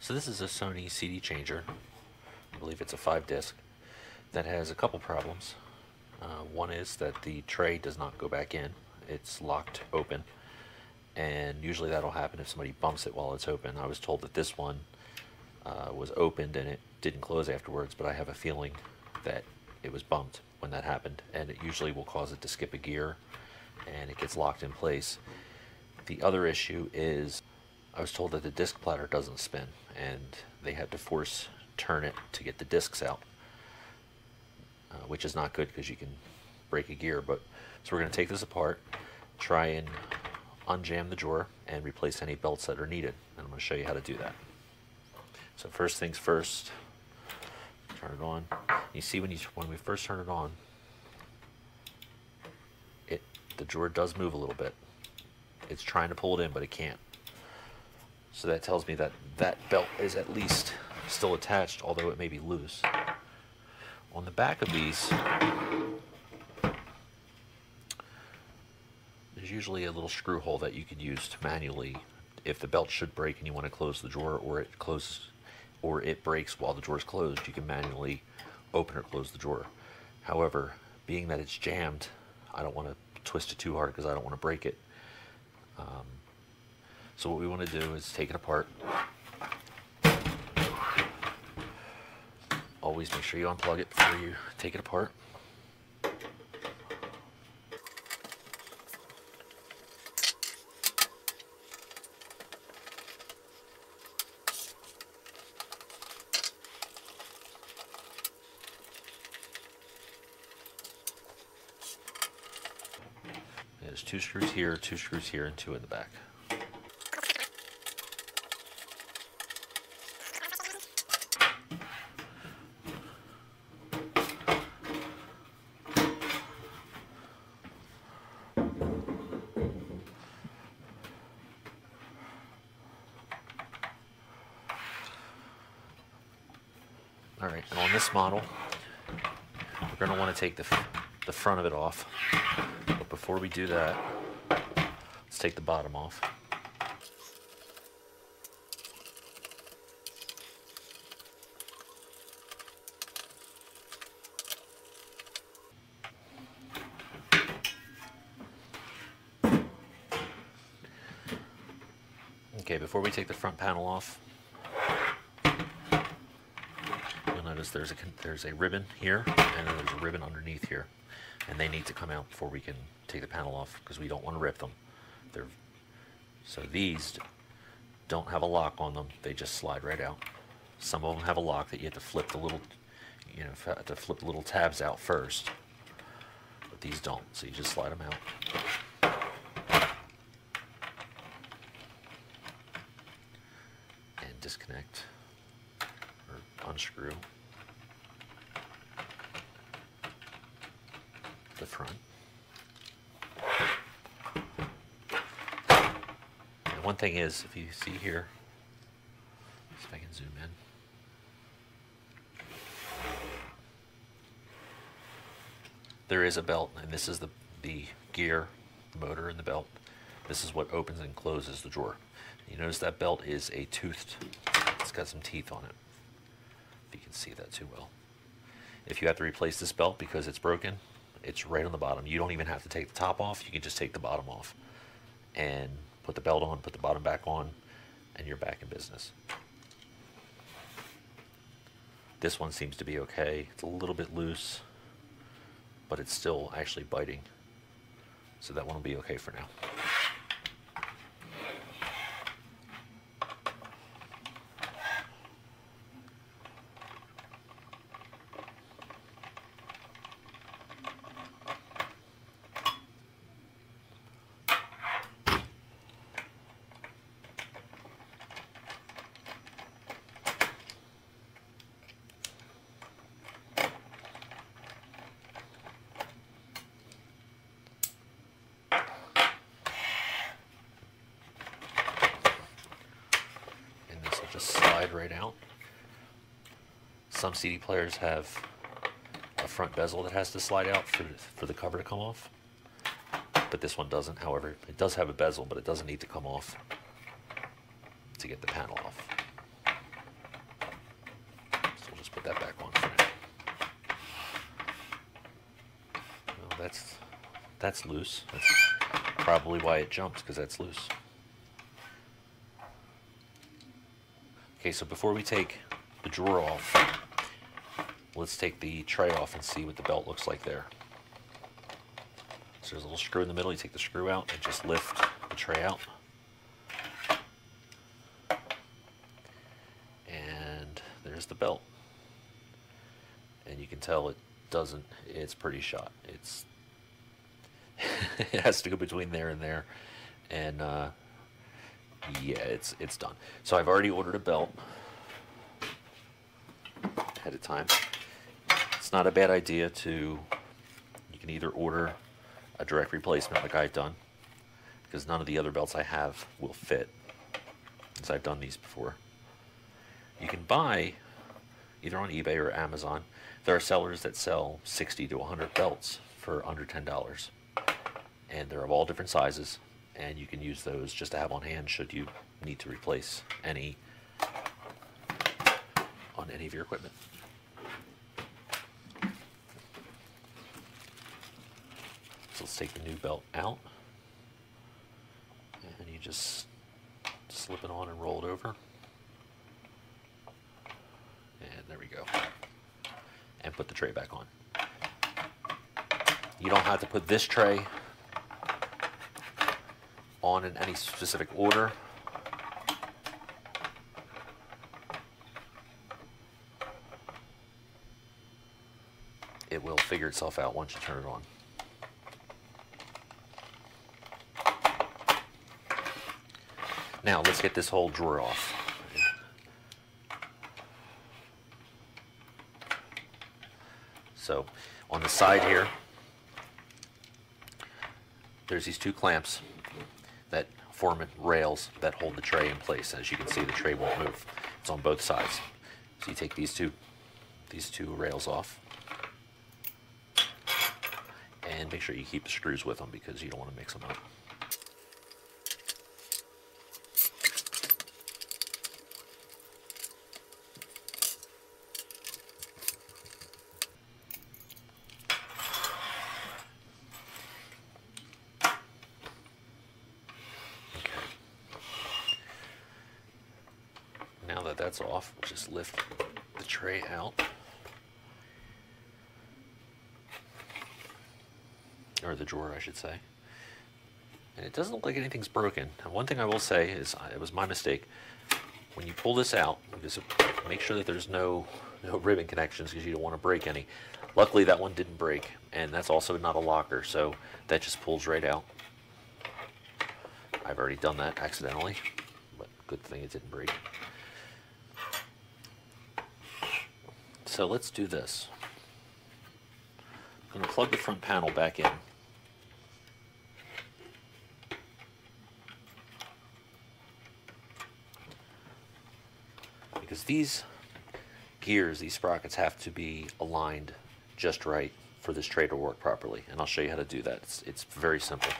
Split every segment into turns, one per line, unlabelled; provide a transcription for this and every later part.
So this is a Sony CD changer. I believe it's a five disc that has a couple problems. Uh, one is that the tray does not go back in. It's locked open. And usually that'll happen if somebody bumps it while it's open. I was told that this one uh, was opened and it didn't close afterwards, but I have a feeling that it was bumped when that happened. And it usually will cause it to skip a gear and it gets locked in place. The other issue is I was told that the disc platter doesn't spin and they had to force turn it to get the discs out, uh, which is not good because you can break a gear. But so we're going to take this apart, try and unjam the drawer and replace any belts that are needed. And I'm going to show you how to do that. So first things first, turn it on. You see when you when we first turn it on, it the drawer does move a little bit. It's trying to pull it in, but it can't. So that tells me that that belt is at least still attached, although it may be loose. On the back of these, there's usually a little screw hole that you could use to manually, if the belt should break and you want to close the drawer or it closes, or it breaks while the drawer is closed, you can manually open or close the drawer. However, being that it's jammed, I don't want to twist it too hard because I don't want to break it. Um, so what we want to do is take it apart. Always make sure you unplug it before you take it apart. There's two screws here, two screws here, and two in the back. All right, and on model, we're going to want to take the, the front of it off. But before we do that, let's take the bottom off. Okay, before we take the front panel off, you'll there's a there's a ribbon here and then there's a ribbon underneath here, and they need to come out before we can take the panel off because we don't want to rip them. They're so these don't have a lock on them; they just slide right out. Some of them have a lock that you have to flip the little, you know, to flip the little tabs out first, but these don't. So you just slide them out. and disconnect or unscrew the front. And one thing is, if you see here, if I can zoom in. There is a belt, and this is the, the gear, the motor, and the belt. This is what opens and closes the drawer. You notice that belt is a toothed, it's got some teeth on it. If you can see that too well. If you have to replace this belt because it's broken, it's right on the bottom. You don't even have to take the top off, you can just take the bottom off and put the belt on, put the bottom back on, and you're back in business. This one seems to be okay. It's a little bit loose, but it's still actually biting. So that one will be okay for now. and this slide right out. Some CD players have a front bezel that has to slide out for, for the cover to come off, but this one doesn't. However, it does have a bezel, but it doesn't need to come off to get the panel off. So we'll just put that back on for now. Well, that's that's loose. That's probably why it jumps because that's loose. Okay, so before we take the drawer off, let's take the tray off and see what the belt looks like there. So there's a little screw in the middle. You take the screw out and just lift the tray out. And there's the belt. And you can tell it doesn't, it's pretty shot. It's, it has to go between there and there. And, uh, yeah, it's, it's done. So I've already ordered a belt ahead of time. It's not a bad idea to, you can either order a direct replacement like I've done, because none of the other belts I have will fit, since I've done these before. You can buy, either on eBay or Amazon, there are sellers that sell 60 to 100 belts for under $10. And they're of all different sizes, and you can use those just to have on hand should you need to replace any on any of your equipment. So let's take the new belt out. And you just slip it on and roll it over. And there we go. And put the tray back on. You don't have to put this tray on in any specific order. It will figure itself out once you turn it on. Now let's get this whole drawer off. So on the side here, there's these two clamps form rails that hold the tray in place. As you can see, the tray won't move. It's on both sides. So you take these two, these two rails off and make sure you keep the screws with them because you don't want to mix them up. Now that that's off, just lift the tray out. Or the drawer, I should say. And it doesn't look like anything's broken. Now, one thing I will say is it was my mistake. When you pull this out, make sure that there's no, no ribbon connections because you don't want to break any. Luckily, that one didn't break, and that's also not a locker, so that just pulls right out. I've already done that accidentally, but good thing it didn't break. So let's do this. I'm going to plug the front panel back in. Because these gears, these sprockets have to be aligned just right for this tray to work properly. And I'll show you how to do that. It's, it's very simple.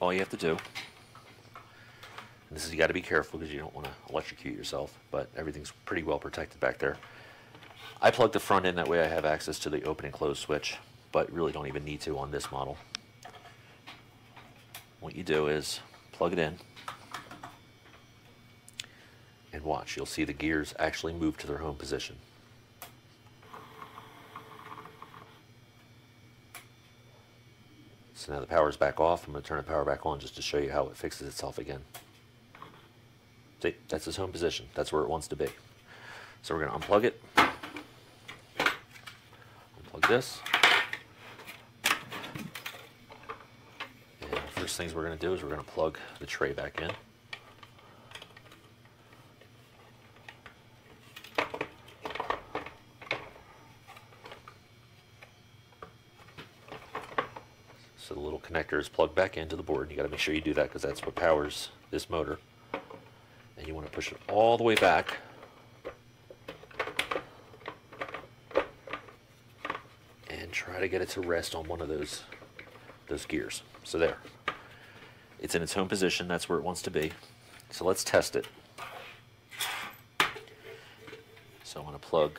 All you have to do this is you got to be careful because you don't want to electrocute yourself, but everything's pretty well protected back there. I plug the front in, that way I have access to the open and close switch, but really don't even need to on this model. What you do is plug it in and watch. You'll see the gears actually move to their home position. So now the power's back off. I'm going to turn the power back on just to show you how it fixes itself again. See, that's its home position. That's where it wants to be. So we're going to unplug it. Unplug this. And first things we're going to do is we're going to plug the tray back in. So the little connector is plugged back into the board. You got to make sure you do that because that's what powers this motor you want to push it all the way back. And try to get it to rest on one of those, those gears. So there. It's in its home position. That's where it wants to be. So let's test it. So I'm going to plug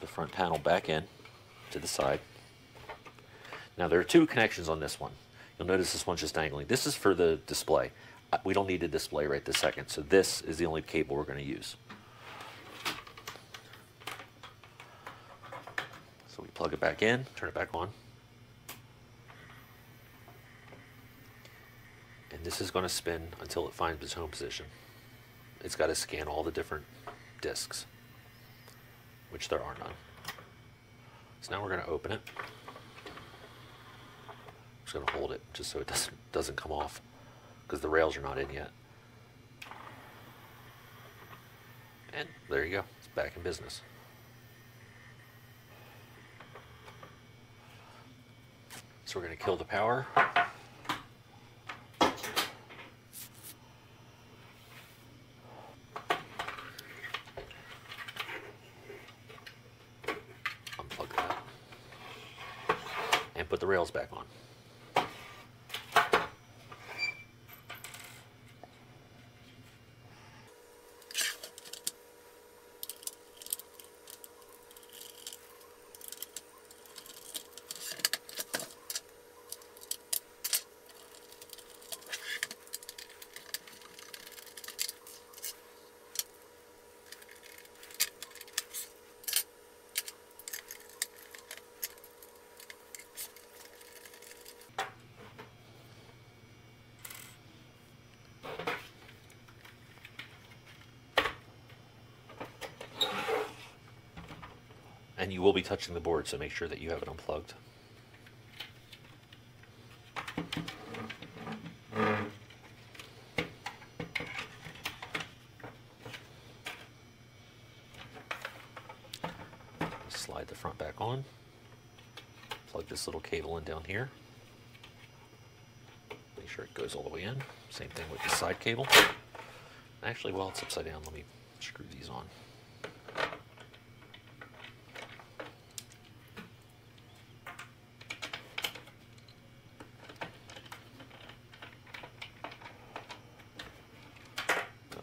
the front panel back in to the side. Now there are two connections on this one. You'll notice this one's just dangling. This is for the display. We don't need a display right this second, so this is the only cable we're going to use. So we plug it back in, turn it back on. And this is going to spin until it finds its home position. It's got to scan all the different disks, which there are none. So now we're going to open it. I'm just going to hold it just so it doesn't doesn't come off because the rails are not in yet. And there you go. It's back in business. So we're going to kill the power. Unplug that. And put the rails back on. And you will be touching the board, so make sure that you have it unplugged. Slide the front back on. Plug this little cable in down here. Make sure it goes all the way in. Same thing with the side cable. Actually, while it's upside down, let me screw these on.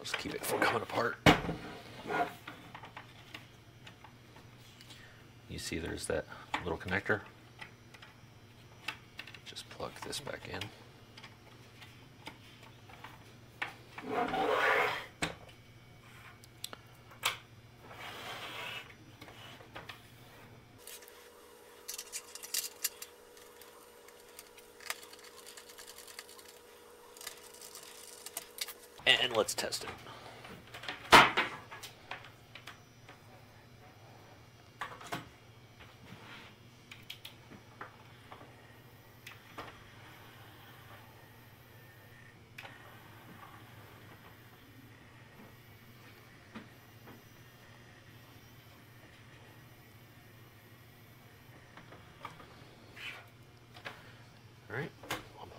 I'll just keep it from coming apart. There's that little connector. Just plug this back in. And let's test it.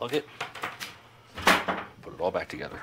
Unplug it, put it all back together.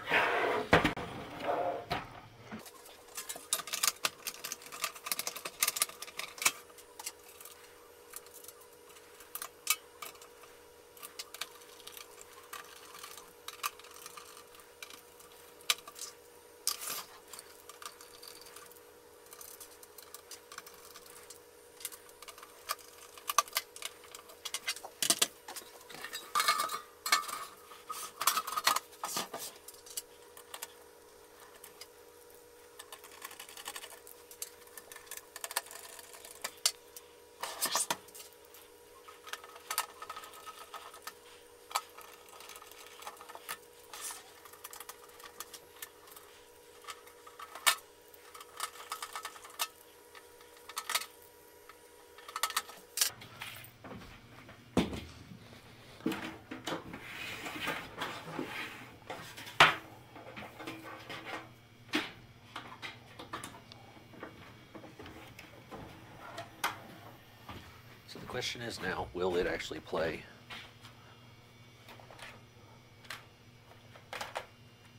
Question is now, will it actually play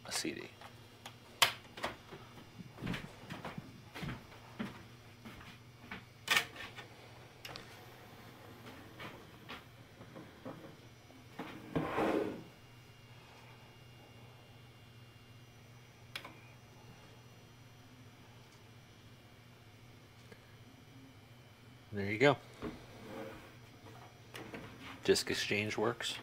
a CD? There you go. Disk exchange works.